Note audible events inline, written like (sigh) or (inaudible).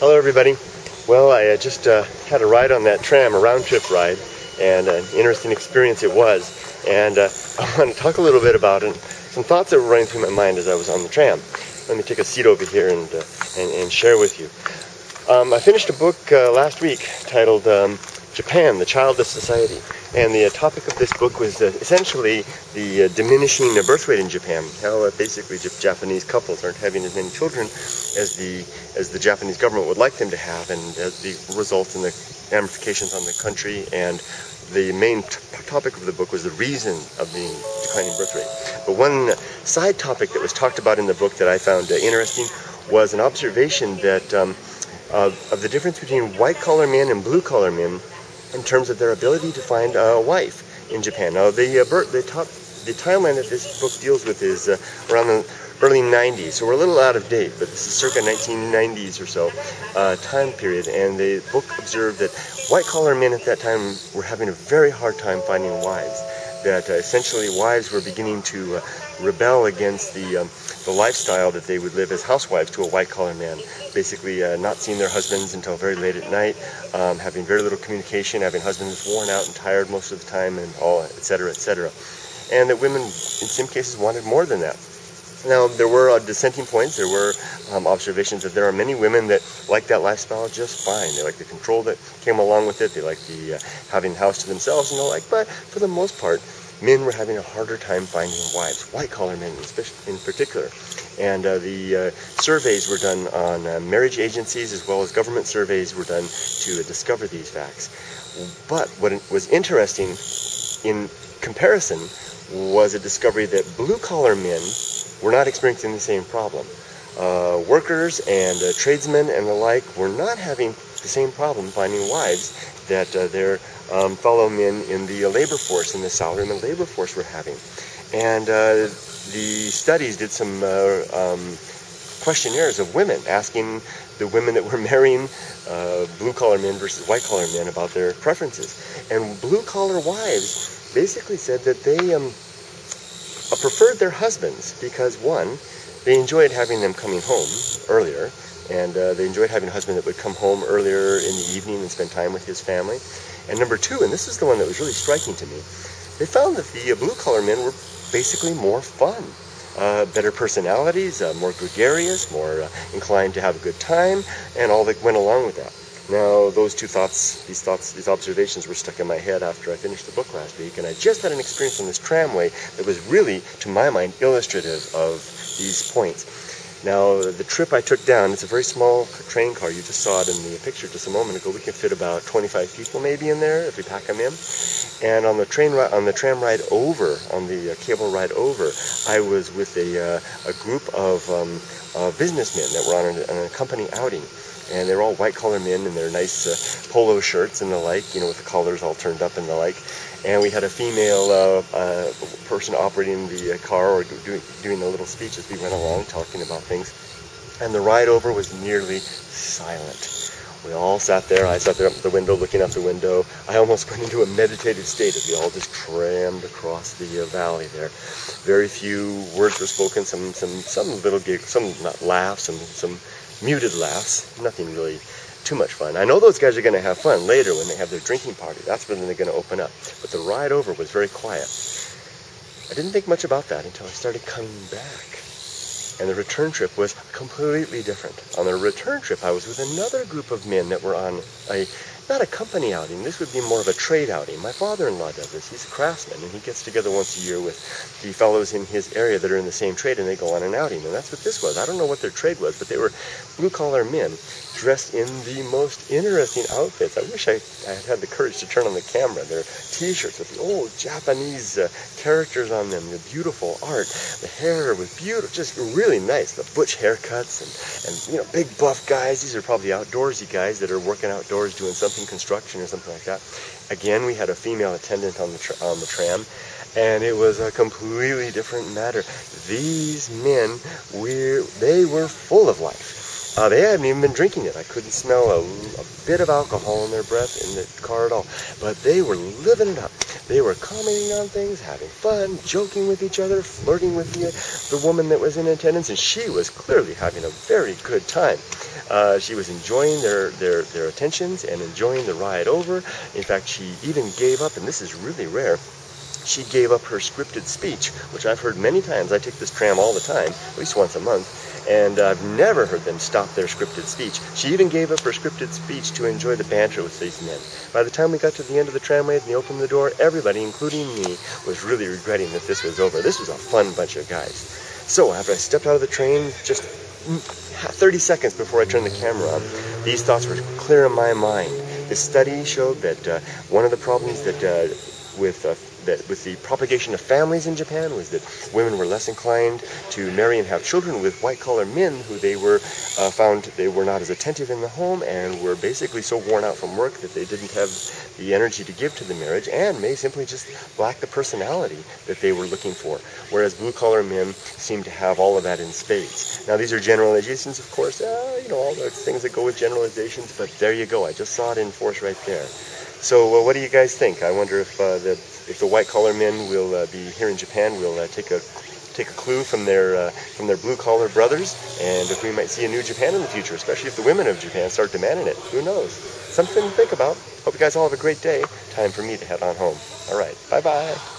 Hello, everybody. Well, I uh, just uh, had a ride on that tram, a round trip ride, and an interesting experience it was. And uh, (laughs) I want to talk a little bit about it, some thoughts that were running through my mind as I was on the tram. Let me take a seat over here and, uh, and, and, share with you. Um, I finished a book uh, last week titled um, Japan, the Childless Society. And the uh, topic of this book was uh, essentially the uh, diminishing birth rate in Japan. How basically Japanese couples aren't having as many children as the as the Japanese government would like them to have, and the result in the ramifications on the country. And the main topic of the book was the reason of the declining birth rate. But one side topic that was talked about in the book that I found uh, interesting was an observation that um, of the difference between white collar men and blue collar men in terms of their ability to find a wife in Japan. Now, the, uh, the, top, the timeline that this book deals with is uh, around the early 90s, so we're a little out of date, but this is circa 1990s or so uh, time period, and the book observed that white-collar men at that time were having a very hard time finding wives that uh, essentially wives were beginning to uh, rebel against the, um, the lifestyle that they would live as housewives to a white collar man. Basically, uh, not seeing their husbands until very late at night, um, having very little communication, having husbands worn out and tired most of the time, and all, etc., etc. And that women, in some cases, wanted more than that. Now, there were uh, dissenting points. There were um, observations that there are many women that like that lifestyle just fine. They like the control that came along with it. They like the uh, having the house to themselves and the like. But for the most part, men were having a harder time finding wives, white-collar men in particular. And uh, the uh, surveys were done on uh, marriage agencies as well as government surveys were done to discover these facts. But what was interesting in comparison was a discovery that blue-collar men were not experiencing the same problem. Uh, workers and uh, tradesmen and the like were not having the same problem finding wives that uh, their um, fellow men in the labor force, in the labor force, were having. And uh, the studies did some uh, um, questionnaires of women asking the women that were (laughs) marrying uh, blue collar men versus white collar men about their preferences. And blue collar wives basically said that they um, uh, preferred their husbands because one, they enjoyed having them coming home earlier, and uh, they enjoyed having a husband that would come home earlier in the evening and spend time with his family. And number two, and this is the one that was really striking to me, they found that the uh, blue collar men were basically more fun. Uh, better personalities, uh, more gregarious, more inclined to have a good time, and all that went along with that. Now, those two thoughts, these thoughts, these observations were stuck in my head after I finished the book last week, and I just had an experience on this tramway that was really, to my mind, illustrative of these points. Now, the trip I took down, it's a very small train car. You just saw it in the picture just a moment ago. We can fit about 25 people maybe in there if we pack them in. And on the train ride, on the tram ride over, on the uh, cable ride over, I was with a, uh, a group of um, uh, businessmen that were on, an, on a company outing and they're all white collar men in their nice uh, polo shirts and the like, you know, with the collars all turned up and the like. And we had a female uh, uh, person operating the uh, car or doing, doing a little speech as we went along, talking about things. And the ride over was nearly silent. We all sat there. I sat there up at the window, looking out the window. I almost went into a meditative state as we all just crammed across the uh, valley there. Very few words were spoken. Some, some, some little giggles, some not laughs, some, some muted laughs. Nothing really too much fun. I know those guys are going to have fun later when they have their drinking party. That's when they're going to open up. But the ride over was very quiet. I didn't think much about that until I started coming back. And the return trip was completely different. On the return trip, I was with another group of men that were on a not a company outing. This would be more of a trade outing. My father-in-law does this. He's a craftsman, and he gets together once a year with the fellows in his area that are in the same trade, and they go on an outing. And that's what this was. I don't know what their trade was, but they were blue-collar men dressed in the most interesting outfits. I wish I, I had had the courage to turn on the camera. Their t-shirts with the old Japanese uh, characters on them, the beautiful art. The hair was beautiful, just really nice. The butch haircuts and, and you know, big buff guys. These are probably outdoorsy guys that are working outdoors doing something construction or something like that. Again, we had a female attendant on the, on the tram and it was a completely different matter. These men, were, they were full of life. Uh, they hadn't even been drinking it. I couldn't smell a, a, bit of alcohol in their breath in the car at all. But they were living it up. They were commenting on things, having fun, joking with each other, flirting with the, the woman that was in attendance, and she was clearly having a very good time. Uh, she was enjoying their, their, their attentions and enjoying the ride over. In fact, she even gave up, and this is really rare, she gave up her scripted speech, which I've heard many times. I take this tram all the time, at least once a month, and I've never heard them stop their scripted speech. She even gave up her scripted speech to enjoy the banter with these men. By the time we got to the end of the tramway and they opened the door, everybody, including me, was really regretting that this was over. This was a fun bunch of guys. So after I stepped out of the train, just 30 seconds before I turned the camera on, these thoughts were clear in my mind. This study showed that uh, one of the problems that uh, with uh, that with the propagation of families in Japan was that women were less inclined to marry and have children with white-collar men who they were uh, found they were not as attentive in the home and were basically so worn out from work that they didn't have the energy to give to the marriage and may simply just lack the personality that they were looking for. Whereas blue-collar men seem to have all of that in spades. Now these are generalizations, of course, uh, you know, all the things that go with generalizations, but there you go. I just saw it in force right there. So uh, what do you guys think? I wonder if uh, the if the white collar men will uh, be here in Japan, we'll uh, take a take a clue from their uh, from their blue collar brothers, and if we might see a new Japan in the future, especially if the women of Japan start demanding it. Who knows? Something to think about. Hope you guys all have a great day. Time for me to head on home. All right. Bye bye.